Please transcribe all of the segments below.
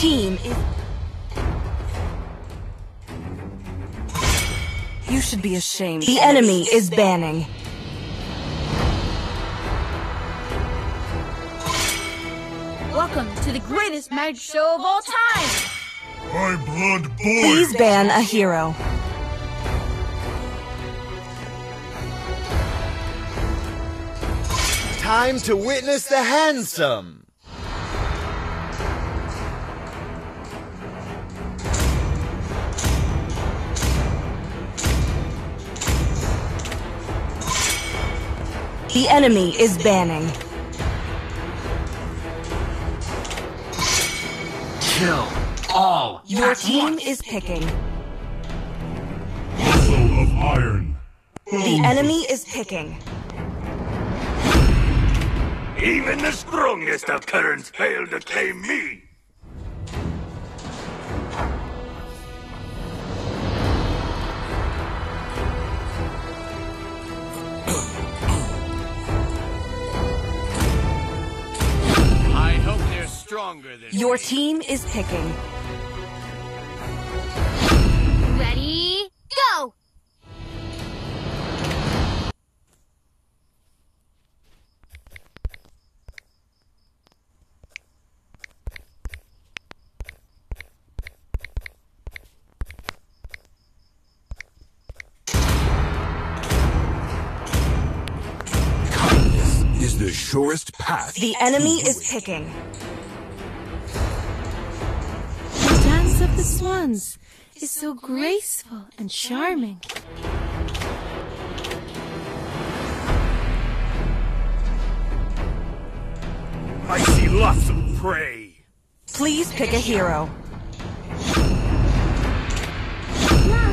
team is... You should be ashamed. The enemy is banning. Welcome to the greatest magic show of all time! My blood boils. Please ban a hero. Time to witness the handsome. The enemy is banning. Kill all. Your team is picking. Muscle of iron. The enemy is picking. Even the strongest of currents fail to claim me. They're stronger than Your team is picking. Ready, go! Kindness is the surest path. The enemy is picking. The swans is so graceful and charming. I see lots of prey. Please pick a hero.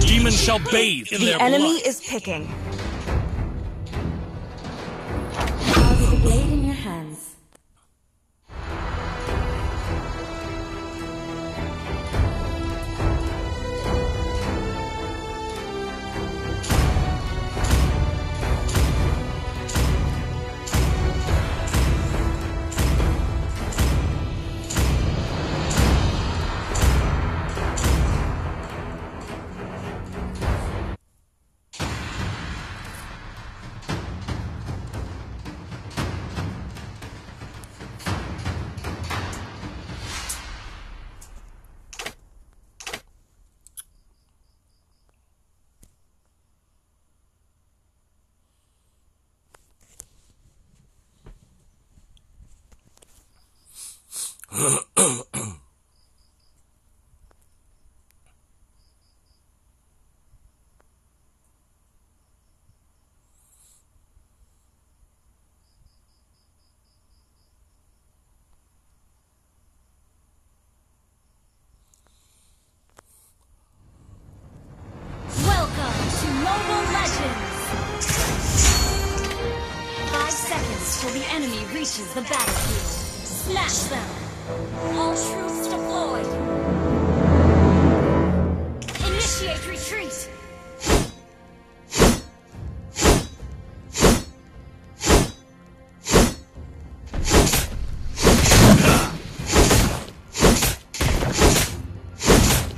Demons shall bathe in The their enemy blood. is picking.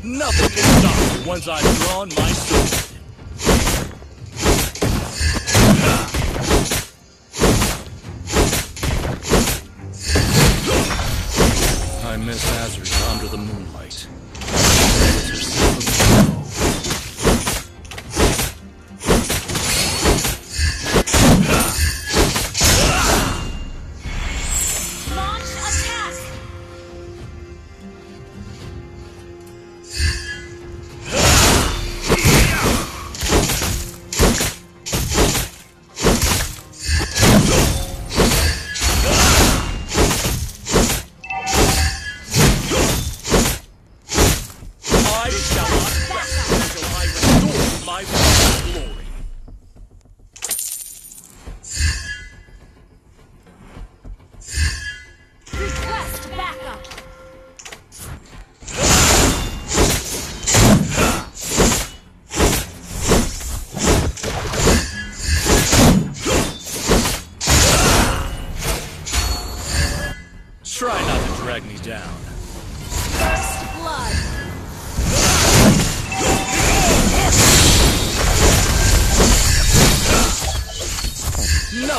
Nothing can stop once I've drawn my sword. I miss Azrael under the moonlight.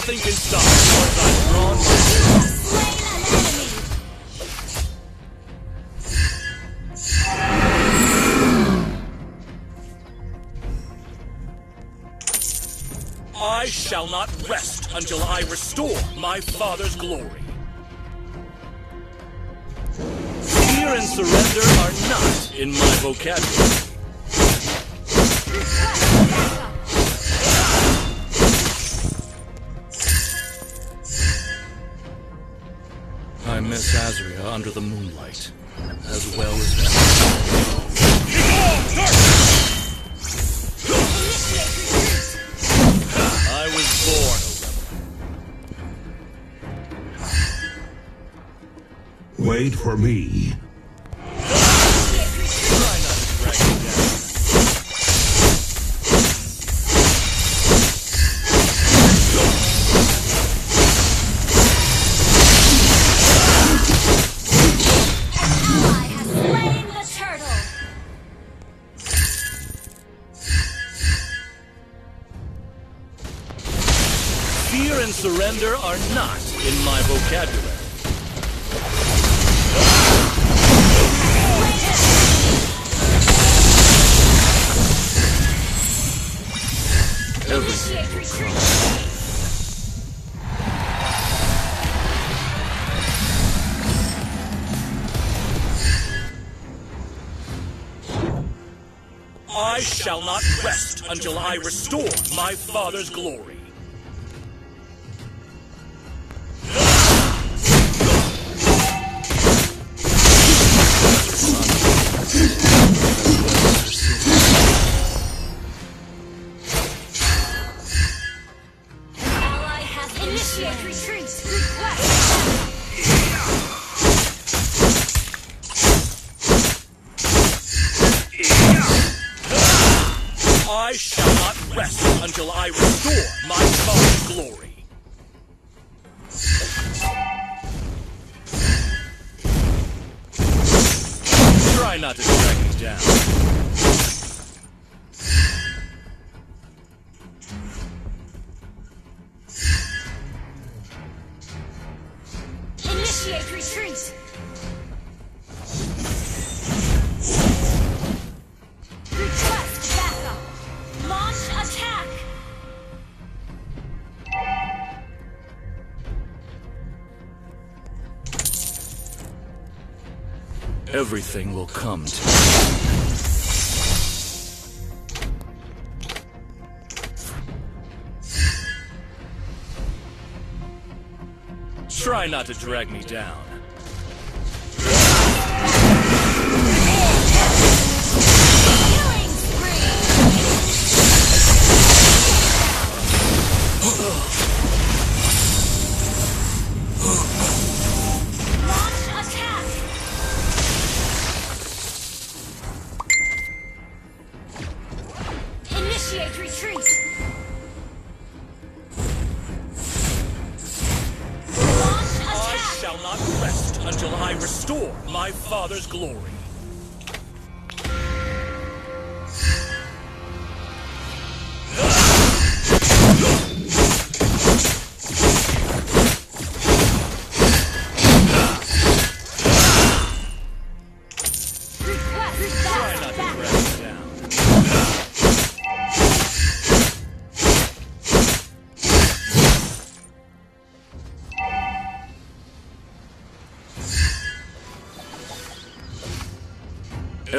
Nothing can stop. I shall not rest until I restore my father's glory. Fear and surrender are not in my vocabulary. Miss Azria under the moonlight, as well as. I was born a rebel. Wait for me. Initiate retreat. I shall not rest until I restore my father's glory. I shall not rest until I restore my father's glory. Try not to drag me down. Everything will come to Try not to drag me down.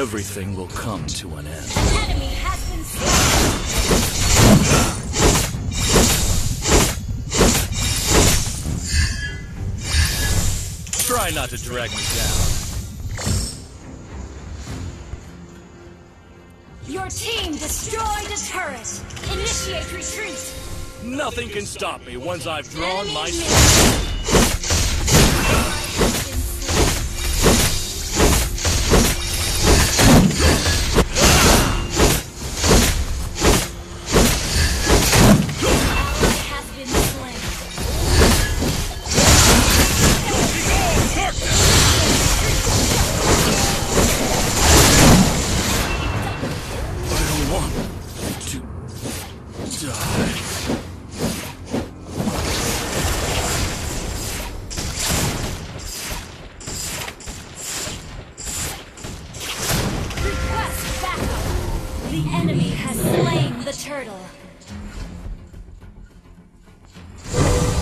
Everything will come to an end. Enemy has been. Try not to drag me down. Your team destroyed a turret. Initiate retreat. Nothing can stop me once I've drawn Enemy my enemy has slain the turtle.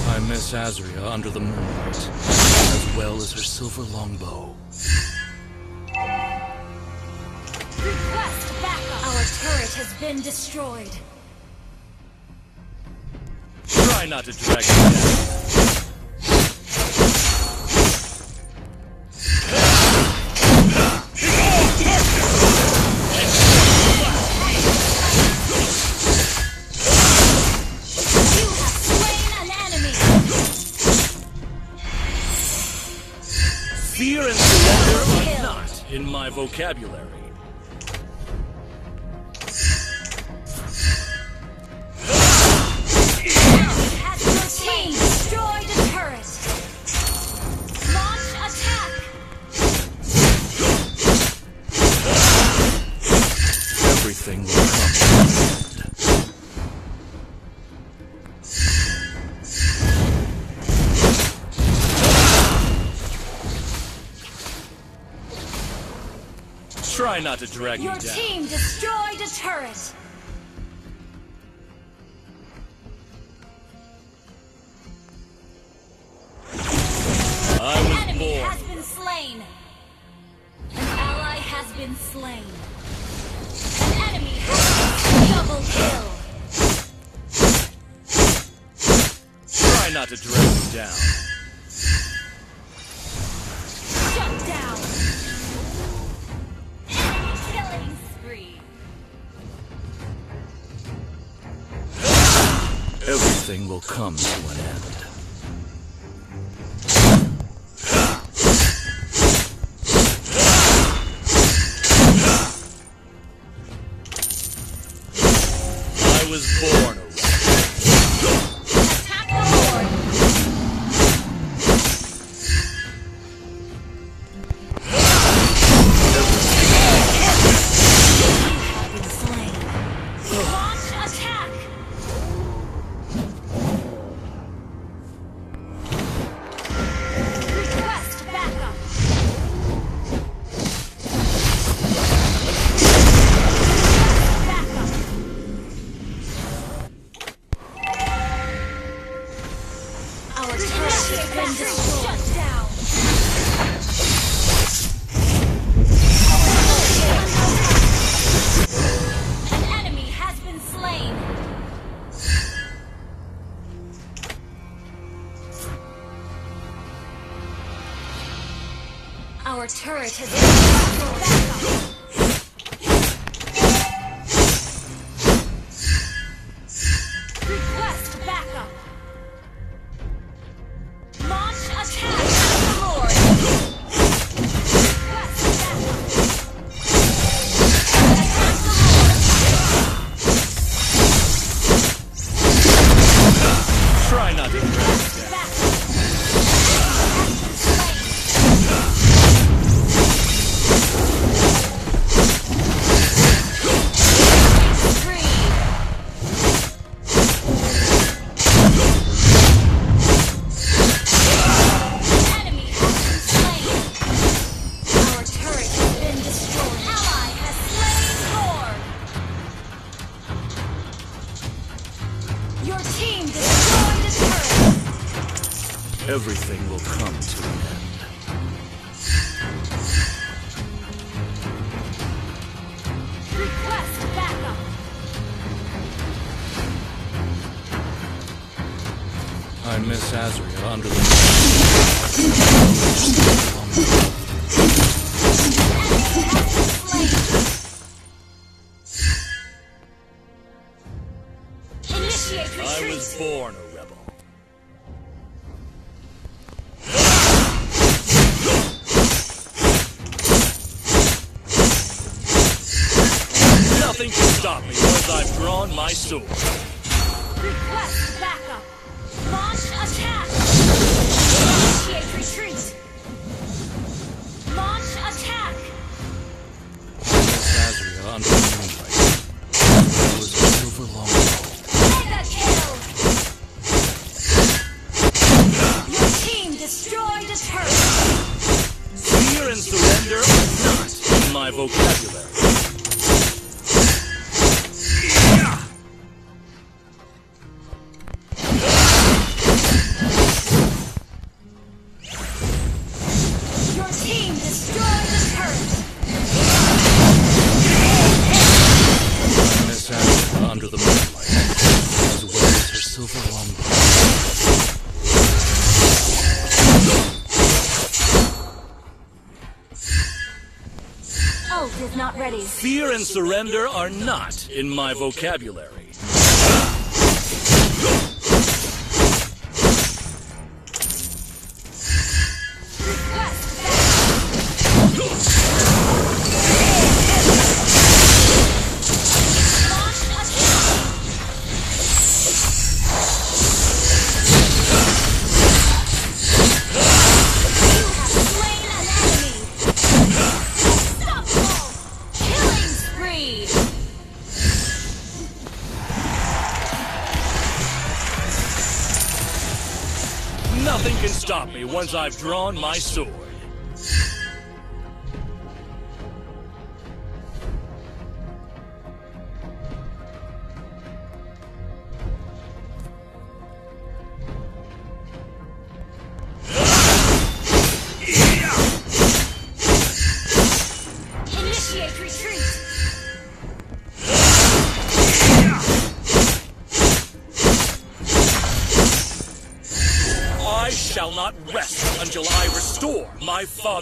I miss Azria under the moonlight, as well as her silver longbow. Request backup. Our turret has been destroyed. Try not to drag me down. My vocabulary. Try not to drag Your me down. team destroyed a turret. I was Enemy born. has been slain. An ally has been slain. An enemy has been double kill. Try not to drag me down. Everything will come to an end. Your team destroyed a turret. Everything will come to an end. Request backup. I miss Azria under the Nothing can stop me once I've drawn my sword. Request backup. Launch attack. Initiate retreat. Launch attack. Miss Azria under moonlight. That was a silver longbow. Mega kill. Your team destroyed a turret. Fear and surrender are not in my vocabulary. Ready. Fear and surrender are not in my vocabulary. Nothing can stop me once I've drawn my sword.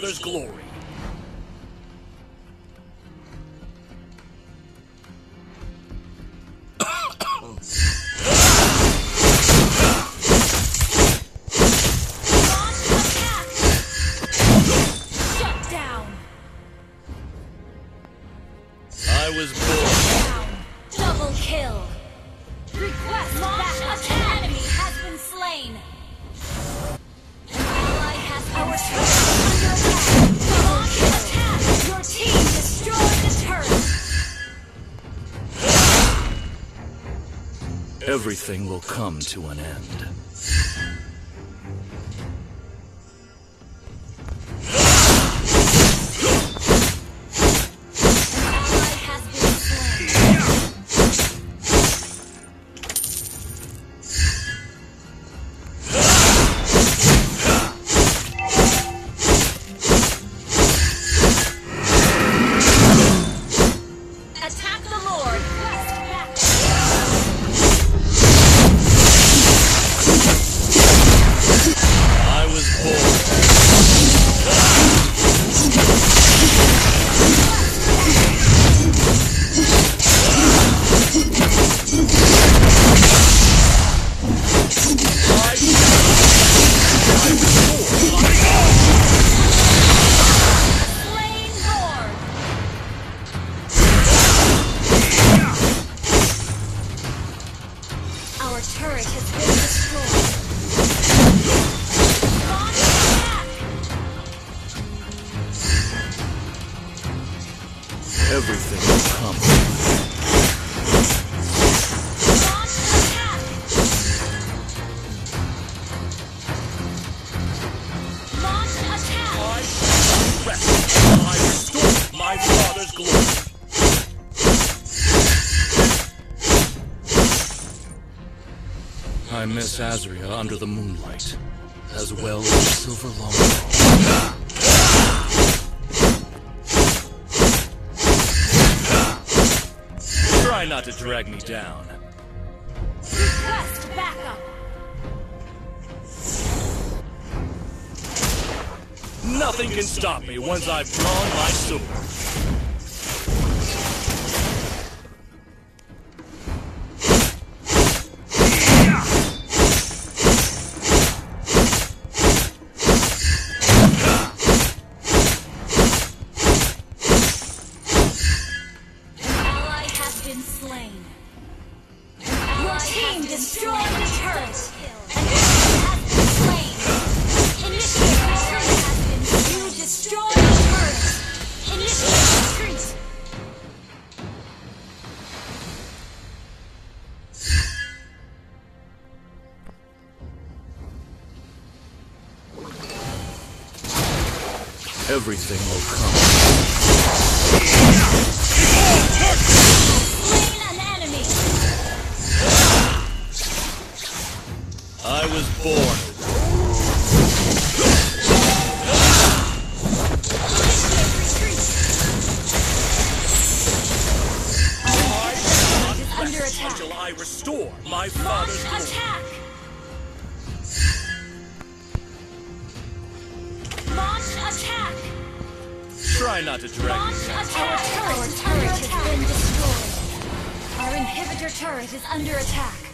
Father's glory. everything will come to an end. Princess Azria under the moonlight, as well as Silver Longfellow. Try not to drag me down. Request backup. Nothing can stop me once I've drawn my sword. everything will come. Inhibitor turret is under attack.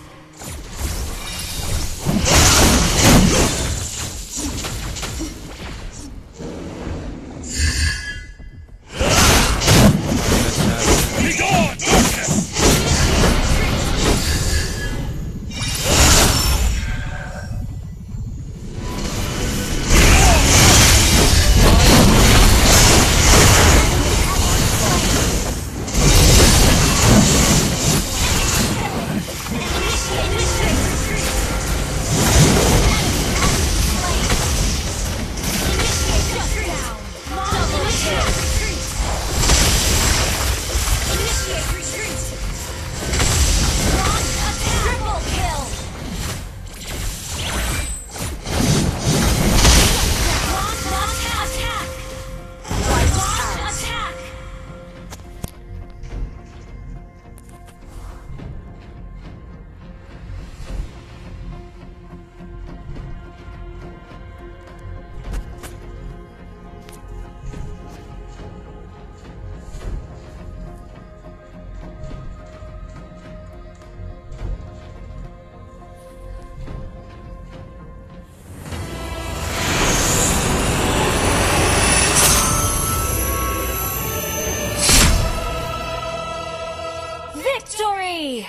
Victory!